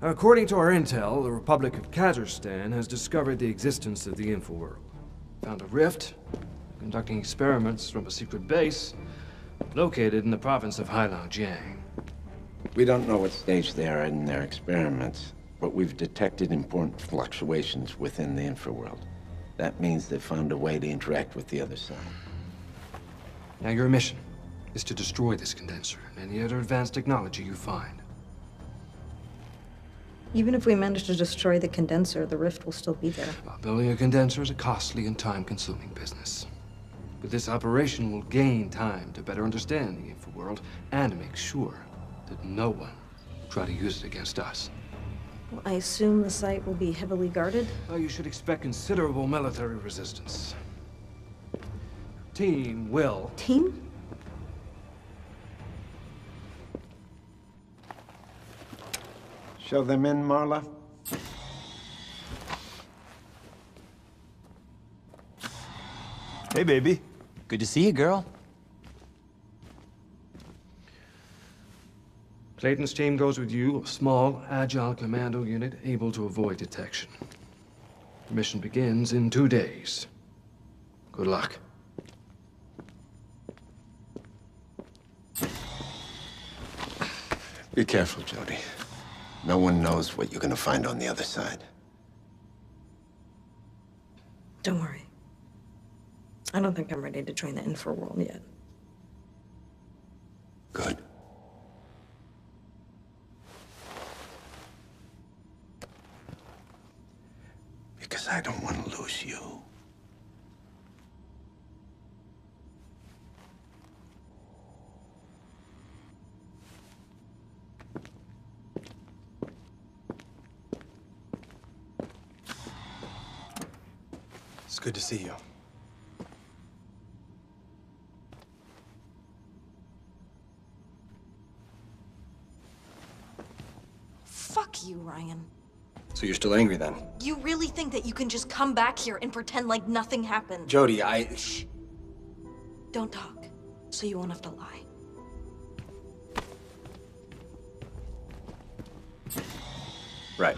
According to our intel, the Republic of Kaznan has discovered the existence of the Infraworld. Found a rift, conducting experiments from a secret base located in the province of Heilongjiang. We don't know what stage they are in their experiments, but we've detected important fluctuations within the Infraworld. That means they've found a way to interact with the other side. Now your mission is to destroy this condenser and any other advanced technology you find. Even if we manage to destroy the condenser, the rift will still be there. Well, building a condenser is a costly and time-consuming business. But this operation will gain time to better understand the Infraworld and make sure that no one will try to use it against us. Well, I assume the site will be heavily guarded? Well, you should expect considerable military resistance. Team will... Team? Show them in, Marla. Hey, baby. Good to see you, girl. Clayton's team goes with you, a small, agile commando unit able to avoid detection. The mission begins in two days. Good luck. Be careful, Jodie. No one knows what you're gonna find on the other side. Don't worry. I don't think I'm ready to join the Infraworld yet. Good. Because I don't want to lose you. It's good to see you. Fuck you, Ryan. So you're still angry then? You really think that you can just come back here and pretend like nothing happened? Jodie, I... Shh. Don't talk, so you won't have to lie. Right.